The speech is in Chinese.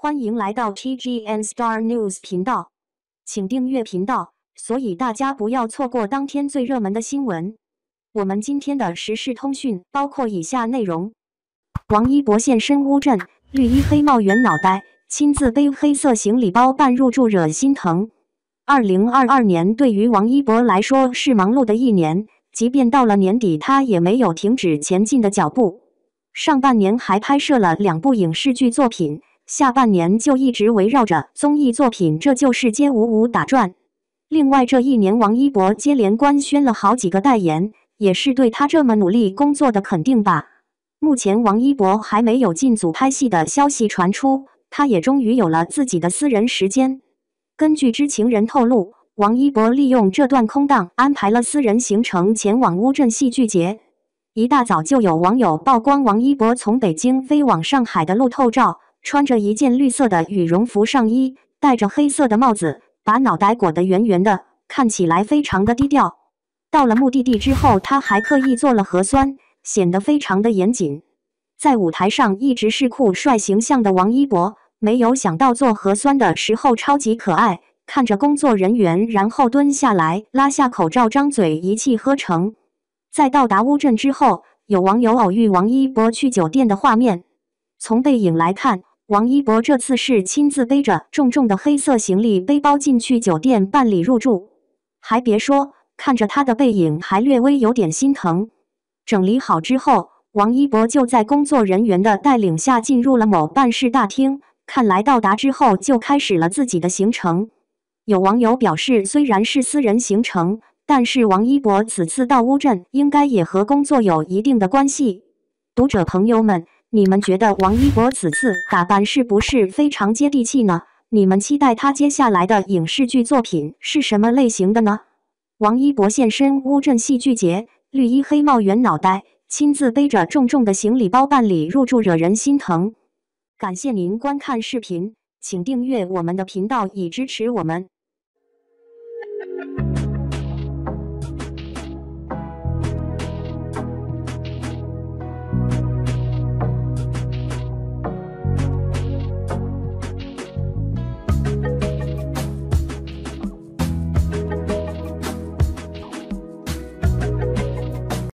欢迎来到 TGN Star News 频道，请订阅频道，所以大家不要错过当天最热门的新闻。我们今天的时事通讯包括以下内容：王一博现身乌镇，绿衣黑帽圆脑袋，亲自背黑色行李包办入住，惹心疼。二零二二年对于王一博来说是忙碌的一年，即便到了年底，他也没有停止前进的脚步。上半年还拍摄了两部影视剧作品，下半年就一直围绕着综艺作品《这就是街舞舞》打转。另外，这一年王一博接连官宣了好几个代言，也是对他这么努力工作的肯定吧。目前，王一博还没有进组拍戏的消息传出，他也终于有了自己的私人时间。根据知情人透露，王一博利用这段空档安排了私人行程，前往乌镇戏剧节。一大早就有网友曝光王一博从北京飞往上海的路透照，穿着一件绿色的羽绒服上衣，戴着黑色的帽子，把脑袋裹得圆圆的，看起来非常的低调。到了目的地之后，他还刻意做了核酸，显得非常的严谨。在舞台上一直是酷帅形象的王一博，没有想到做核酸的时候超级可爱，看着工作人员，然后蹲下来拉下口罩，张嘴一气呵成。在到达乌镇之后，有网友偶遇王一博去酒店的画面。从背影来看，王一博这次是亲自背着重重的黑色行李背包进去酒店办理入住。还别说，看着他的背影，还略微有点心疼。整理好之后，王一博就在工作人员的带领下进入了某办事大厅。看来到达之后就开始了自己的行程。有网友表示，虽然是私人行程。但是王一博此次到乌镇，应该也和工作有一定的关系。读者朋友们，你们觉得王一博此次打扮是不是非常接地气呢？你们期待他接下来的影视剧作品是什么类型的呢？王一博现身乌镇戏剧节，绿衣黑帽圆脑袋，亲自背着重重的行李包办理入住，惹人心疼。感谢您观看视频，请订阅我们的频道以支持我们。